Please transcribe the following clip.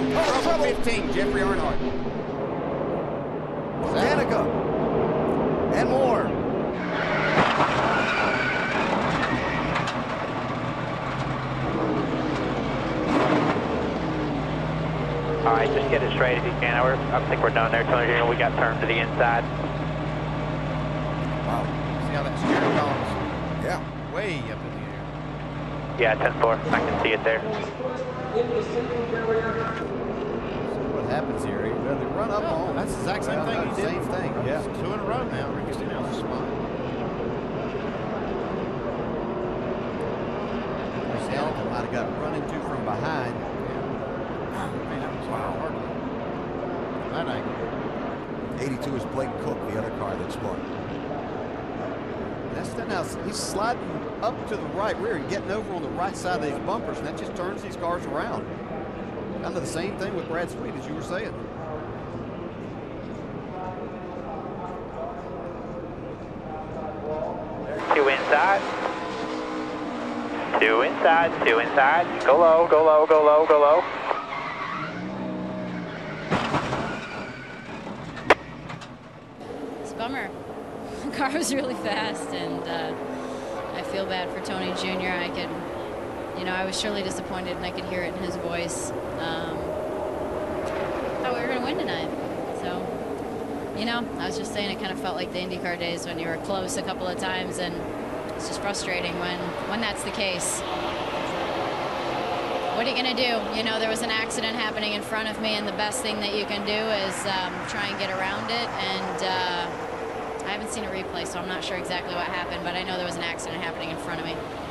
15, Jeffrey Earnhardt. Danica. And more. All right, just get it straight if you can. We're, I think we're done there, Tony Jr. We got turned to the inside. Wow. See how that steering column's Yeah. way up in the air. Yeah, 10-4. I can see it there. So what happens here? Well, they run up on. That's the exact same Well, thing he did. Same thing. Yeah. It's two in a row now. Ricky Stenhouse is spun. Hamilton might have got run into from behind. Man, that was hard. That angle. 82 is Blake Koch, the other car that spun. That's that now. He's sliding up to the right rear and getting over on the right side of these bumpers, and that just turns these cars around. Kind of the same thing with Brad Sweet, as you were saying. Two inside. Two inside, two inside. Go low, go low, go low, go low. It's a bummer. Car was really fast, and uh, I feel bad for Tony Jr. I could, you know, I was surely disappointed, and I could hear it in his voice. Um, thought we were going to win tonight. So, you know, I was just saying it kind of felt like the IndyCar days when you were close a couple of times, and it's just frustrating when when that's the case. What are you going to do? You know, there was an accident happening in front of me, and the best thing that you can do is um, try and get around it. And uh, seen a replay, so I'm not sure exactly what happened, but I know there was an accident happening in front of me.